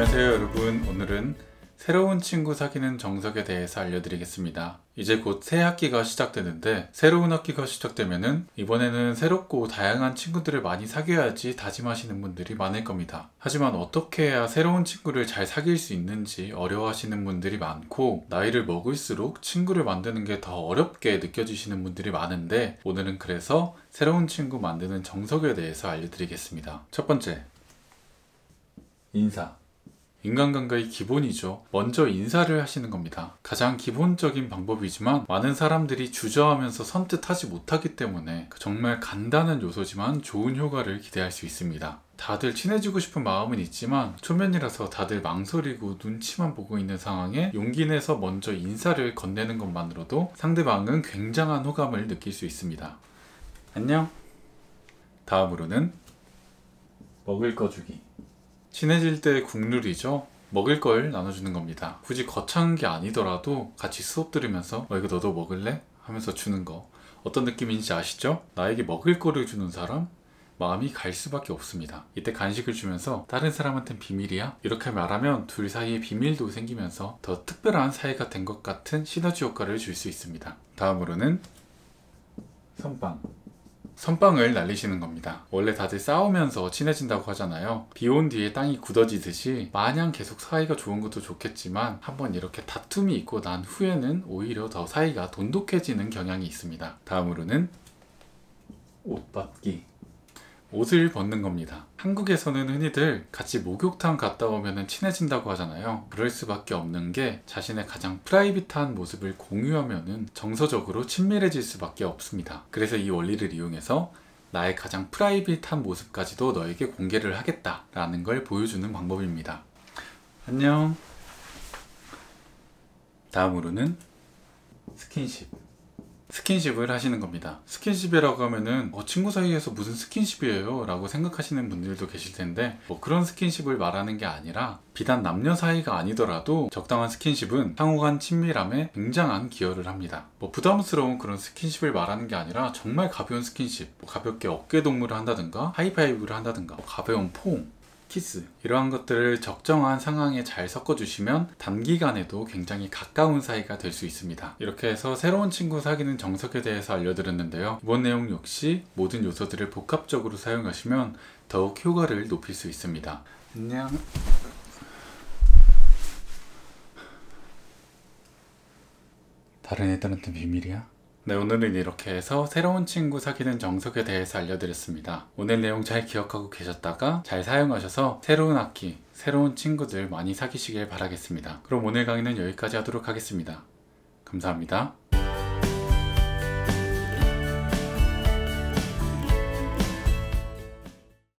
안녕하세요 여러분. 오늘은 새로운 친구 사귀는 정석에 대해서 알려드리겠습니다. 이제 곧 새 학기가 시작되는데 새로운 학기가 시작되면은 이번에는 새롭고 다양한 친구들을 많이 사귀어야지 다짐하시는 분들이 많을 겁니다. 하지만 어떻게 해야 새로운 친구를 잘 사귈 수 있는지 어려워하시는 분들이 많고 나이를 먹을수록 친구를 만드는 게 더 어렵게 느껴지시는 분들이 많은데 오늘은 그래서 새로운 친구 만드는 정석에 대해서 알려드리겠습니다. 첫 번째 인사 인간관계의 기본이죠. 먼저 인사를 하시는 겁니다. 가장 기본적인 방법이지만 많은 사람들이 주저하면서 선뜻 하지 못하기 때문에 정말 간단한 요소지만 좋은 효과를 기대할 수 있습니다. 다들 친해지고 싶은 마음은 있지만 초면이라서 다들 망설이고 눈치만 보고 있는 상황에 용기 내서 먼저 인사를 건네는 것만으로도 상대방은 굉장한 호감을 느낄 수 있습니다. 안녕. 다음으로는 먹을 거 주기. 친해질 때 국룰이죠. 먹을 걸 나눠주는 겁니다. 굳이 거창한 게 아니더라도 같이 수업 들으면서 어, 이거 너도 먹을래? 하면서 주는 거. 어떤 느낌인지 아시죠? 나에게 먹을 거를 주는 사람? 마음이 갈 수밖에 없습니다. 이때 간식을 주면서 다른 사람한테는 비밀이야? 이렇게 말하면 둘 사이에 비밀도 생기면서 더 특별한 사이가 된 것 같은 시너지 효과를 줄 수 있습니다. 다음으로는 선빵. 선빵을 날리시는 겁니다. 원래 다들 싸우면서 친해진다고 하잖아요. 비온 뒤에 땅이 굳어지듯이 마냥 계속 사이가 좋은 것도 좋겠지만 한번 이렇게 다툼이 있고 난 후에는 오히려 더 사이가 돈독해지는 경향이 있습니다. 다음으로는 옷 받기. 옷을 벗는 겁니다. 한국에서는 흔히들 같이 목욕탕 갔다 오면 친해진다고 하잖아요. 그럴 수밖에 없는 게 자신의 가장 프라이빗한 모습을 공유하면 정서적으로 친밀해질 수밖에 없습니다. 그래서 이 원리를 이용해서 나의 가장 private한 모습까지도 너에게 공개를 하겠다 라는 걸 보여주는 방법입니다. 안녕. 다음으로는 스킨십. 스킨십을 하시는 겁니다. 스킨십이라고 하면은 어, 친구 사이에서 무슨 스킨십이에요? 라고 생각하시는 분들도 계실 텐데 뭐 그런 스킨십을 말하는 게 아니라 비단 남녀 사이가 아니더라도 적당한 스킨십은 상호 간 친밀함에 굉장한 기여를 합니다. 뭐 부담스러운 그런 스킨십을 말하는 게 아니라 정말 가벼운 스킨십, 뭐 가볍게 어깨 동무를 한다든가 하이파이브를 한다든가 뭐 가벼운 포옹, 키스 이러한 것들을 적정한 상황에 잘 섞어주시면 단기간에도 굉장히 가까운 사이가 될 수 있습니다. 이렇게 해서 새로운 친구 사귀는 정석에 대해서 알려드렸는데요. 이번 내용 역시 모든 요소들을 복합적으로 사용하시면 더욱 효과를 높일 수 있습니다. 안녕. 다른 애들한테 비밀이야? 네, 오늘은 이렇게 해서 새로운 친구 사귀는 정석에 대해서 알려드렸습니다. 오늘 내용 잘 기억하고 계셨다가 잘 사용하셔서 새로운 학기, 새로운 친구들 많이 사귀시길 바라겠습니다. 그럼 오늘 강의는 여기까지 하도록 하겠습니다. 감사합니다.